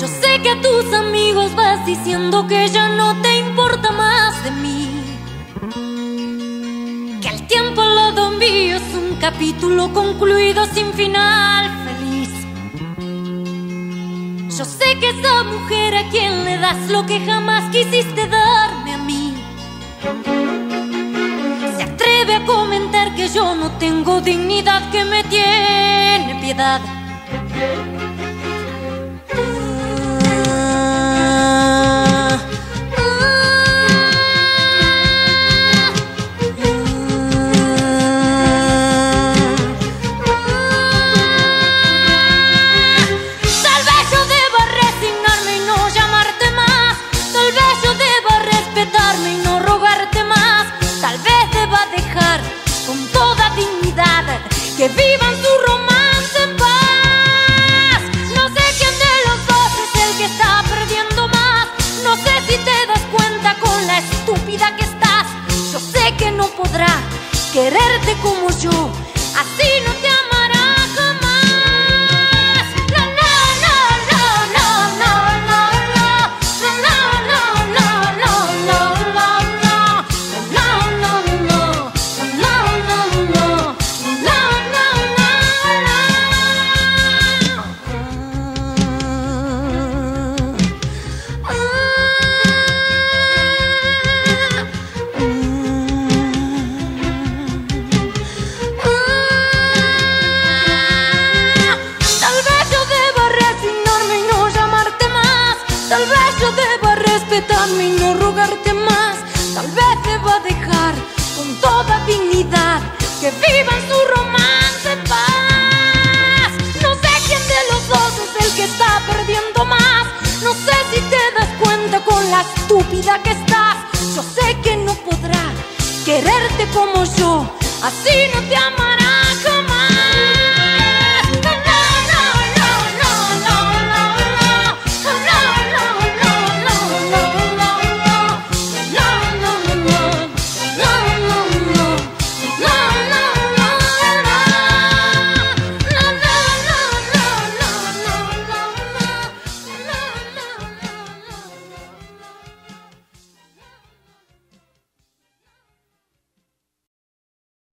Yo sé que a tus amigos vas diciendo que ya no te importa más de mí. Que el tiempo al lado mío es un capítulo concluido sin final feliz. Yo sé que esa mujer a quien le das lo que jamás quisiste darme a mí. Se atreve a comentar que yo no tengo dignidad, que me tiene piedad. Que vivan su romance en paz. No sé quién de los dos es el que está perdiendo más. No sé si te das cuenta con la estúpida que estás. Yo sé que no podrá quererte como yo. Así no te amará deba respetarme y no rogarte más. Tal vez deba dejar con toda dignidad que vivan su romance en paz. No sé quién de los dos es el que está perdiendo más. No sé si te das cuenta con la estúpida que estás. Yo sé que no podrá quererte como yo. Así no te amará.